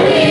Amén.